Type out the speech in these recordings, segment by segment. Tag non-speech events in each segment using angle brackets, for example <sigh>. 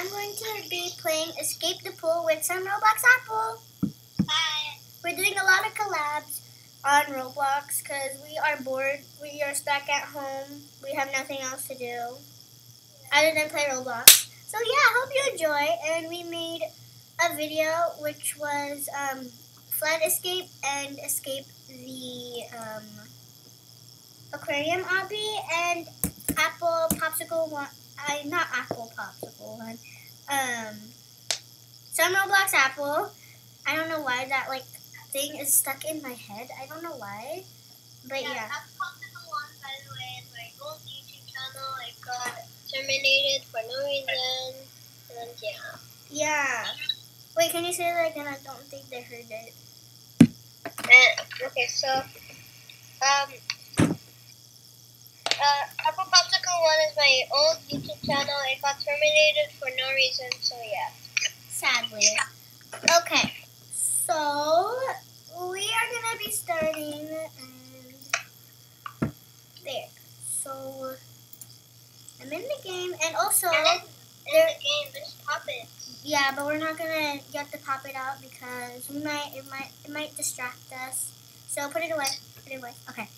I'm going to be playing Escape the Pool with some Roblox Apple. Hi. We're doing a lot of collabs on Roblox because we are bored. We are stuck at home. We have nothing else to do other than play Roblox. So yeah, I hope you enjoy. And we made a video which was um, flood escape and escape the um, aquarium obby and apple popsicle one. I not apple popsicle one. Um, some Roblox apple. I don't know why that like thing is stuck in my head. I don't know why, but yeah. That's Popsicle One, by the way, is my old YouTube channel. It got terminated for no reason. And yeah. Yeah. Wait, can you say that again? I don't think they heard it. And, okay, so, um, uh, Apple Popsicle One is my old YouTube channel. It got terminated for no reason, so yeah. Sadly. Okay. So we are gonna be starting and there. So I'm in the game and also And in there the game, there's puppets. yeah, but we're not gonna get the pop it out because we might it might it might distract us. So put it away. Put it away. Okay.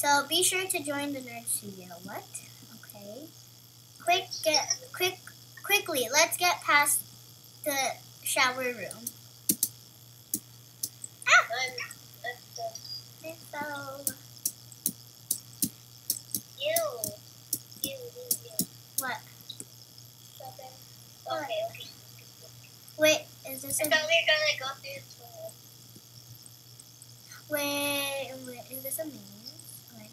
So be sure to join the nerd studio. What? Okay. Quick get quick quickly, let's get past the shower room. The So ew. Ew, ew, ew. what? Something. Okay, okay. Wait, is this I a thought we were gonna go through the toilet. wait, wait, is this a maze? Wait,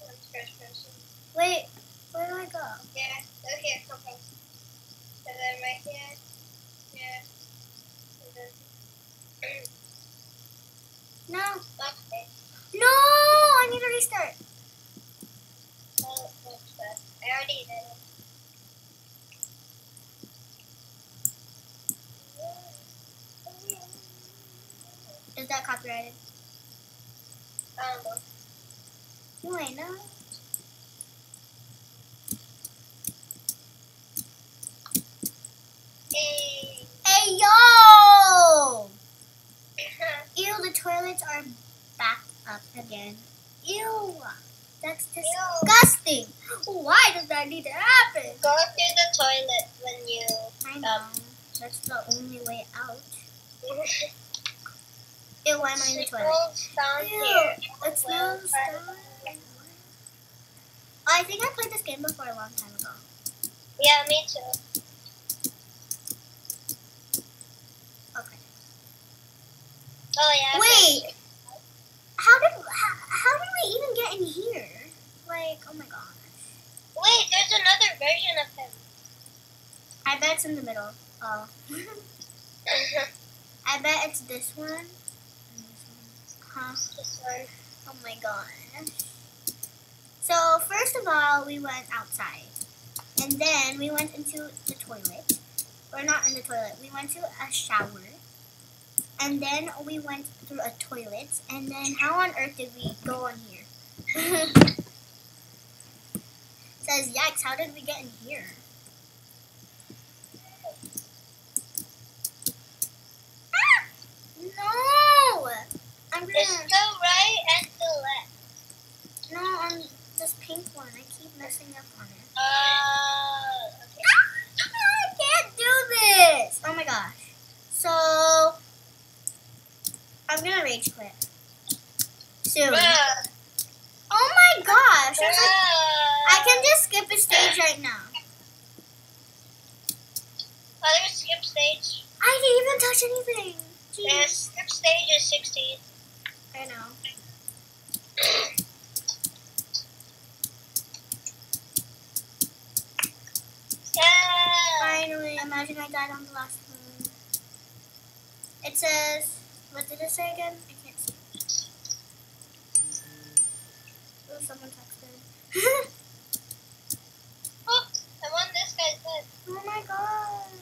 One's first person. Wait, where do I go? Yeah, okay, come on. And then right here. Yeah. Then. No, Okay. no, I need to restart. Oh? I already did it. Is that copyrighted? I don't know. No, I know. Hey. Hey, yo! Ew, the toilets are backed up again. Ew, that's disgusting. Why does that need to happen? Go to the toilet when you. I know. That's the only way out. Um, <laughs> Ew, why am I in the toilet? Down Ew, here. it smells bad. I think I played this game before a long time ago. Yeah, me too. Okay. Oh yeah. Wait. How did how, how did we even get in here? Like, oh my gosh. Wait, there's another version of him. I bet it's in the middle. Oh. Uh-huh. I bet it's this one. and this one. Huh? this one. Oh my gosh. So first of all, we went outside, and then we went into the toilet. Or not in the toilet. We went to a shower, and then we went through a toilet, and then how on earth did we go on here? <laughs> Says yikes! How did we get in here? Ah! No! I'm There's gonna. the right and the left. No, on this pink one. I keep messing up on it. Uh, okay. I can't do this! Oh my gosh. So, I'm gonna rage quit. Soon. Bruh. Oh my gosh! I, was like, I Bruh. can just skip a stage right now. Oh, there's skip stage. I didn't even touch Jeez. stage is 16. I know. Yeah. Finally, imagine I died on the last one. It says, what did it say again? I can't see. Oh, someone texted. <laughs> Oh, I'm on this guy's head. oh my gosh.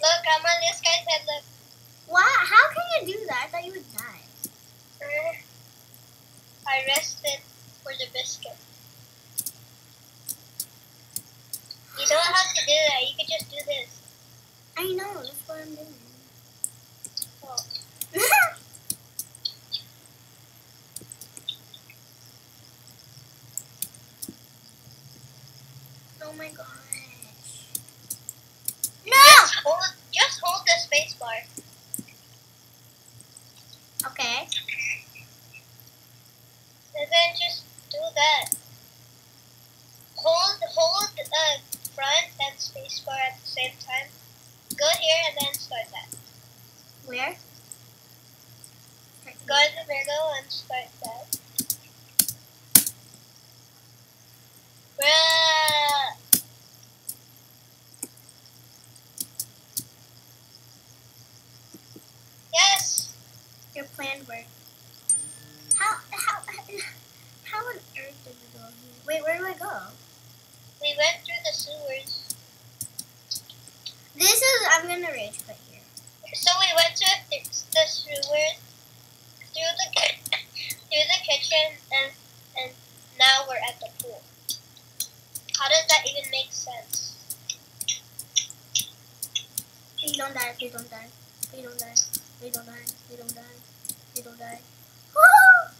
Look, I'm on this guy's head. Look. Why? How can you do that? I thought you would die. Uh, I rested for the biscuit. You don't have to do that. hold, just hold the space bar. Okay. And then just that. Hold, hold uh, front and space bar at the same time. Go here and then start that. Where? Go to the middle and start that. Bruh. Yes. Your plan worked. How how how on earth did we go here? Wait, where do I go? We went through the sewers. This is I'm gonna rage quit here. So we went to the, the sewers through the <laughs> through the kitchen and and now we're at the pool. How does that even make sense? Please don't die. Please don't die. Please don't die. Please don't die. Please don't die. Please don't die. <laughs>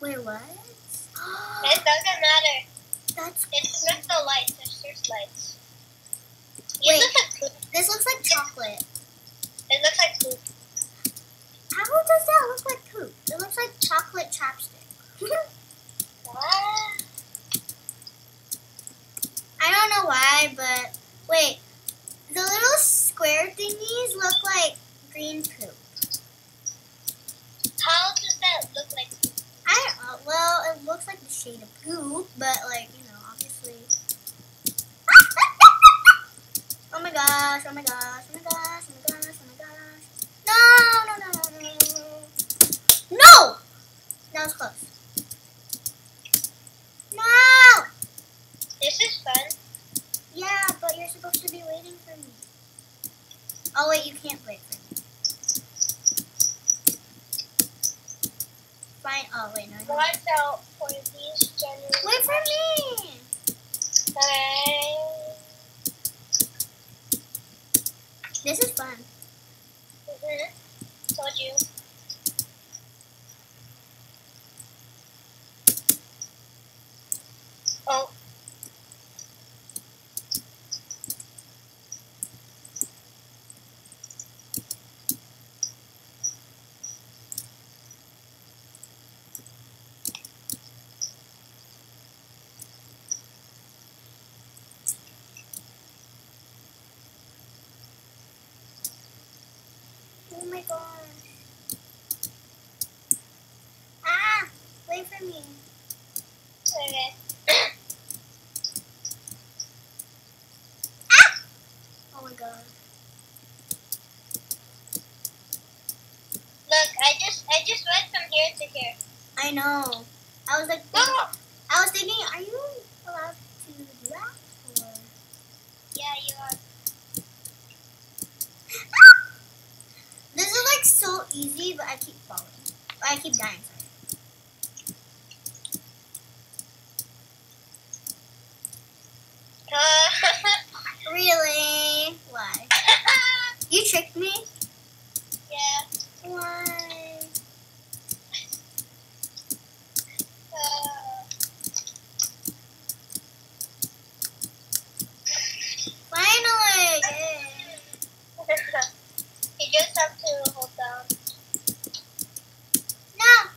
Wait, what? It doesn't matter. That's It's not the lights. It's just lights. Wait. It looks like poop. This looks like chocolate. It looks like poop. How does that look like poop? It looks like chocolate chapstick. What? I don't know why, but wait. The little square thingies look like green poop. How does that look like poop? I don't. Well, it looks like the shade of poop, but like, you know, obviously. <laughs> oh my gosh, oh my gosh, oh my gosh, oh my gosh, oh my gosh. No, no, no, no, no. No! That was close. No! This is fun. Yeah, but you're supposed to be waiting for me. Oh wait, you can't wait for me. Fine. Oh wait, no. no. Watch out for these generators. Wait for me. Okay. This is fun. Mhm. Told you. Oh. Oh my gosh. Ah! Wait for me. Okay. Ah! Oh my god. Look, I just I just went from here to here. I know. I was like! I was thinking, are you allowed to do that? Or... Yeah, you are. Ah! This is like so easy, but I keep falling. I keep dying. Sorry. Really? Why? You tricked me? yeah. Why? Uh, Finally! Yay. you just have to hold down. No!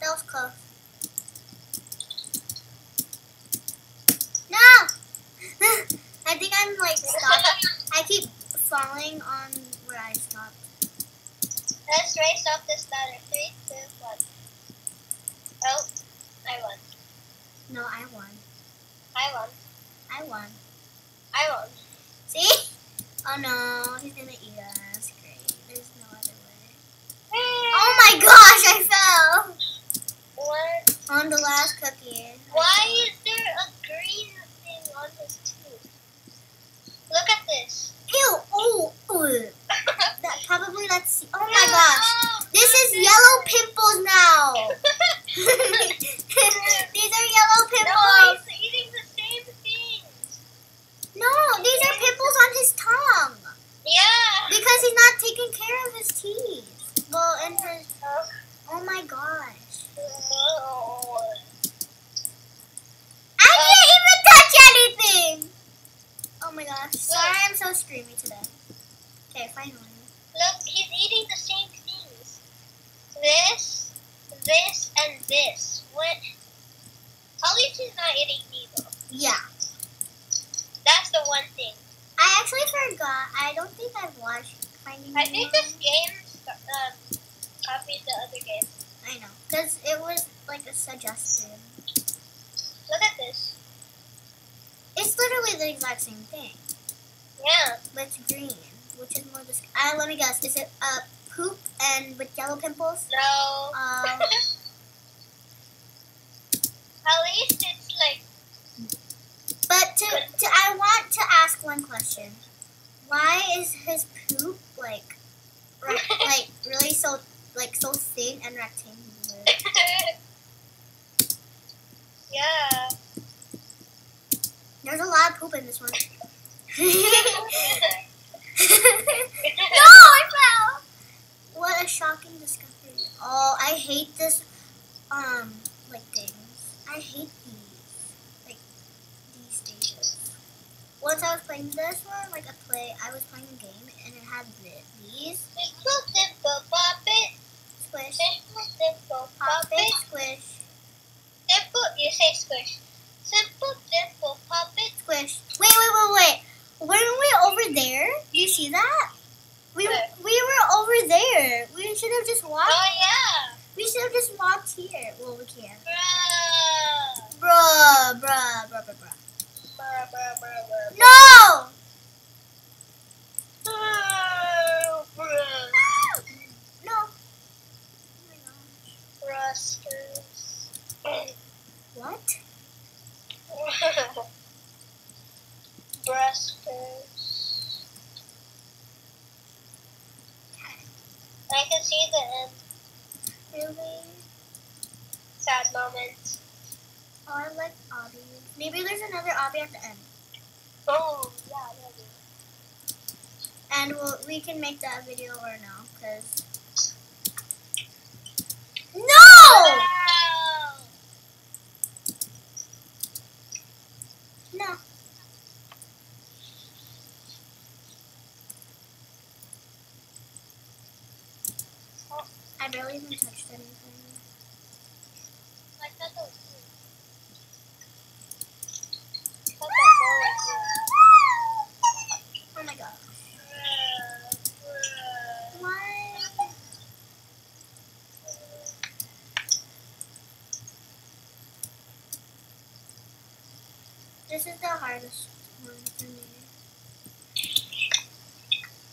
That was close. No! I think I'm like stopped. I keep falling on where I stopped. Let's race off this ladder. Three, two, one. Oh, I won. No, I won. I won. I won. I won. See? Oh no, he's gonna eat Yeah. Sorry I'm so screamy today. Okay, finally. Look, he's eating the same things. This, this, and this. What? At least he's not eating me though. Yeah. That's the one thing. I actually forgot. I don't think I've watched Finding Nemo. I think this game um, copied the other game. I know, because it was like a suggestion. Look at this. It's literally the exact same thing. Yeah. but it's green, which is more dis- uh, Let me guess. Is it uh, poop and with yellow pimples? No. Um, <laughs> At least it's like but to, to I want to ask one question. Why is his poop like <laughs> like really so like so thin and rectangular? <laughs> yeah. There's a lot of poop in this one. No! I fell. What a shocking discovery. Oh, I hate this um like things. I hate these. Like these stages. Once I was playing this one, like a play I was playing a game and it had these Simple, simple, pop it. squish, Simple, simple, pop it. squish, Simple, you say squish. Simple, simple, pop it. squish. Wait, wait, wait, wait. Weren't we over there? Do you see that? We we were over there. We should have just walked. Oh, yeah. We should have just walked here. Well, we can. Bruh. Bruh, bruh, bruh, bruh, bruh. Bruh, bruh, bruh, bruh. No! Oh, bruh. No. Oh my gosh. Brusters. What? Brusters. I can see the end. Really? Sad moment. Oh, I like obby. Maybe there's another obby at the end. Oh, yeah, maybe. And we'll, we can make that video or no, because... No! Wow. No. Oh, I barely even touched anything. I thought that was you. I thought that was Oh my gosh. you. Bruh, bruh. Why? This is the hardest one for me.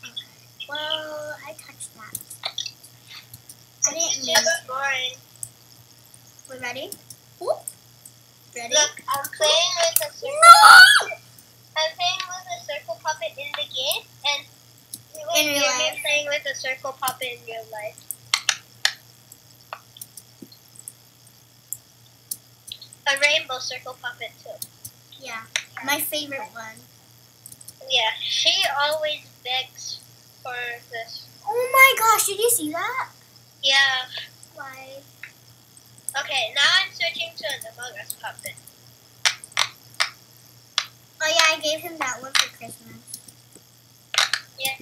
Okay. Well, I touched that. I didn't mean just boring. We ready? Whoop. Ready? Look, I'm playing with a circle. No! I'm playing with a circle puppet in the game, and In real life. playing with a circle puppet in real life. A rainbow circle puppet too. Yeah. My favorite one. Yeah, she always begs for this. Oh my gosh, did you see that? Yeah. Why? Okay, now I'm switching to an Among Us puppet. Oh yeah, I gave him that one for Christmas. Yeah.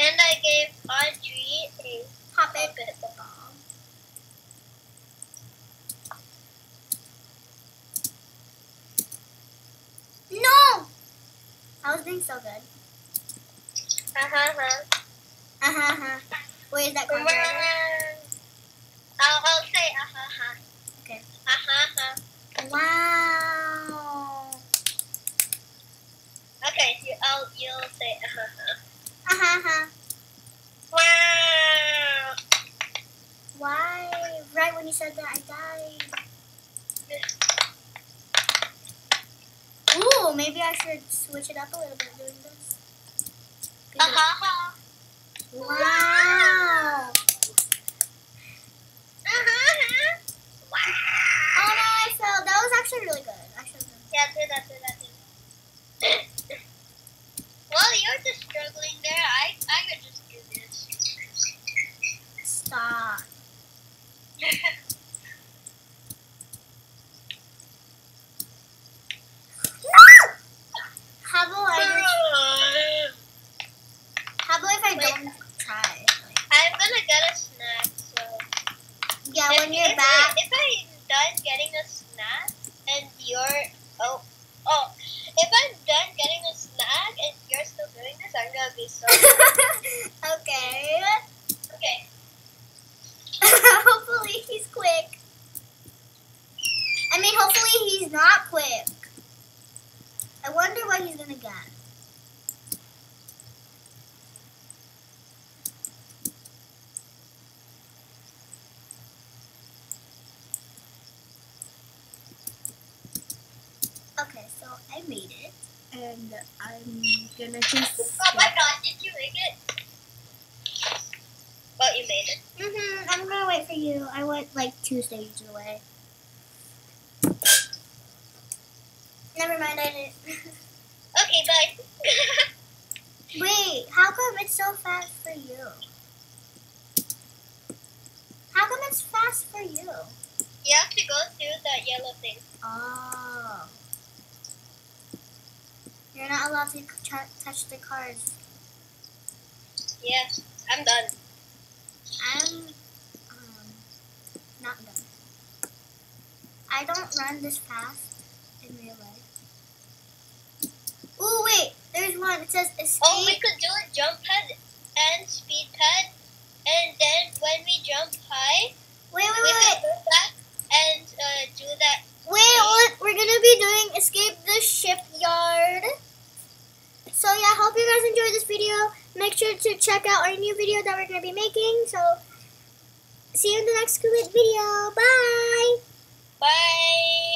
And I gave Audrey a Pop it. puppet. Bomb. No! I was doing so good. Uh-huh, uh-huh. Uh huh. uh-huh. Wait, is that I'll. I'll say uh Okay. Uh-huh, uh Wow. Okay, you, I'll, you'll say uh Uh huh. Wow. Why? Right when you said that, I died. Ooh, maybe I should switch it up a little bit doing this. Uh Wow. Uh-huh, Wow. Oh no, I fell. That was actually really good. I should have done. Yeah, do that, do that, do that. Well, you're just struggling there. I, I could just do this. Stop. No! How about I just, how about if I Wait. don't try? Like, he's not quick. I wonder what he's gonna get. Okay, so I made it, and I'm gonna just. Oh my god, did you make it? Well, you made it. hmm I'm gonna wait for you. I went like two stages away. Never mind, I didn't. <laughs> Okay, bye. <laughs> Wait, how come it's so fast for you? How come it's fast for you? you have to go through that yellow thing. Oh. You're not allowed to touch the cards. Yeah, I'm done. I'm um, not done. I don't run this fast in real life. Oh wait, there's one. It says escape. Oh, we could do a jump pad and speed pad, and then when we jump high, wait, wait, we wait, could wait. go back and uh, do that. Wait? We're gonna be doing escape the shipyard. So yeah, I hope you guys enjoyed this video. Make sure to check out our new video that we're gonna be making. So see you in the next video. Bye. Bye.